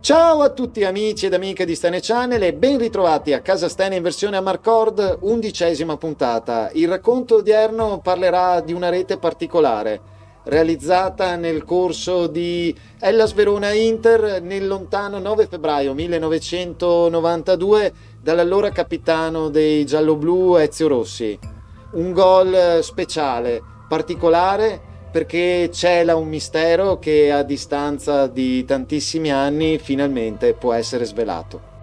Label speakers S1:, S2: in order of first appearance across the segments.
S1: Ciao a tutti amici ed amiche di Stene Channel e ben ritrovati a Casa Stene in versione a Marcord, undicesima puntata. Il racconto odierno parlerà di una rete particolare, realizzata nel corso di Hellas Verona Inter nel lontano 9 febbraio 1992 dall'allora capitano dei gialloblu Ezio Rossi. Un gol speciale, particolare, perché cela un mistero che a distanza di tantissimi anni finalmente può essere svelato.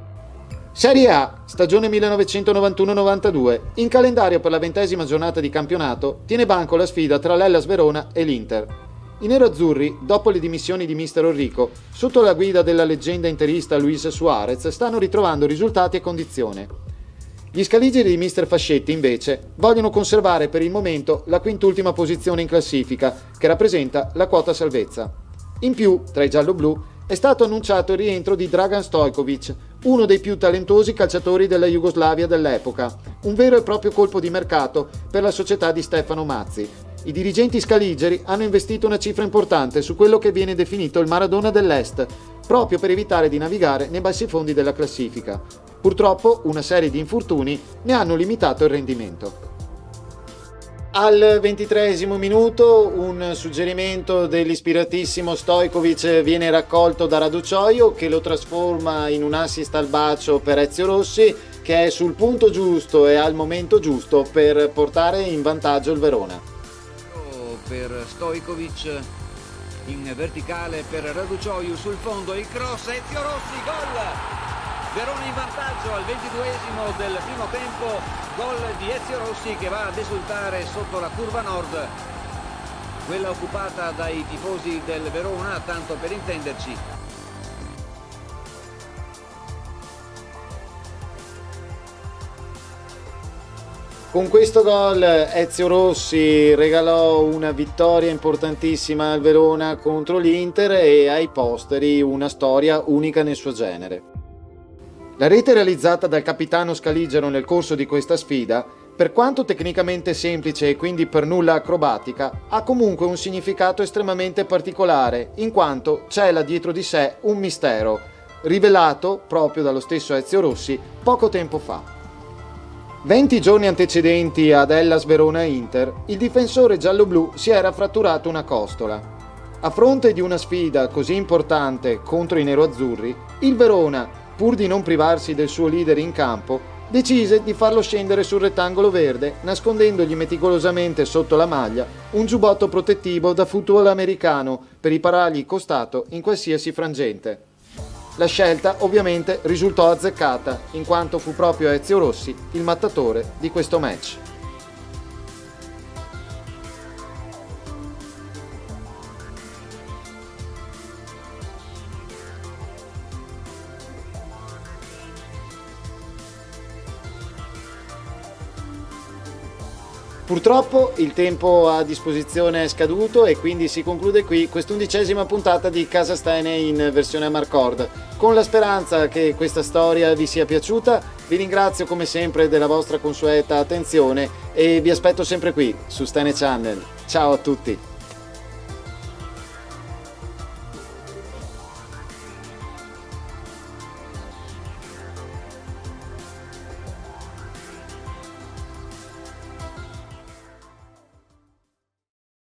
S1: Serie A, stagione 1991-92. In calendario per la ventesima giornata di campionato tiene banco la sfida tra l'Ellas Verona e l'Inter. I nero-azzurri, dopo le dimissioni di mister Enrico, sotto la guida della leggenda interista Luis Suarez, stanno ritrovando risultati e condizione. Gli scaligeri di Mister Fascetti, invece, vogliono conservare per il momento la quintultima posizione in classifica, che rappresenta la quota salvezza. In più, tra i giallo-blu, è stato annunciato il rientro di Dragan Stojkovic, uno dei più talentosi calciatori della Jugoslavia dell'epoca, un vero e proprio colpo di mercato per la società di Stefano Mazzi. I dirigenti scaligeri hanno investito una cifra importante su quello che viene definito il Maradona dell'Est, proprio per evitare di navigare nei bassi fondi della classifica. Purtroppo una serie di infortuni ne hanno limitato il rendimento. Al ventitresimo minuto un suggerimento dell'ispiratissimo Stojkovic viene raccolto da Raducioio che lo trasforma in un assist al bacio per Ezio Rossi che è sul punto giusto e al momento giusto per portare in vantaggio il Verona.
S2: Per Stojkovic in verticale per Raducioio sul fondo il cross Ezio Rossi gol Verona in vantaggio al ventiduesimo del primo tempo, gol di Ezio Rossi che va ad esultare sotto la curva nord, quella occupata dai tifosi del Verona, tanto per intenderci.
S1: Con questo gol Ezio Rossi regalò una vittoria importantissima al Verona contro l'Inter e ai posteri una storia unica nel suo genere. La rete realizzata dal capitano Scaligero nel corso di questa sfida, per quanto tecnicamente semplice e quindi per nulla acrobatica, ha comunque un significato estremamente particolare, in quanto cela dietro di sé un mistero, rivelato proprio dallo stesso Ezio Rossi poco tempo fa. 20 giorni antecedenti ad Hellas Verona Inter, il difensore giallo-blu si era fratturato una costola. A fronte di una sfida così importante contro i neroazzurri, il Verona, pur di non privarsi del suo leader in campo, decise di farlo scendere sul rettangolo verde, nascondendogli meticolosamente sotto la maglia un giubbotto protettivo da football americano per riparargli il costato in qualsiasi frangente. La scelta ovviamente risultò azzeccata, in quanto fu proprio Ezio Rossi il mattatore di questo match. Purtroppo il tempo a disposizione è scaduto e quindi si conclude qui quest'undicesima puntata di Casa Stene in versione Marcord. Con la speranza che questa storia vi sia piaciuta, vi ringrazio come sempre della vostra consueta attenzione e vi aspetto sempre qui su Stene Channel. Ciao a tutti!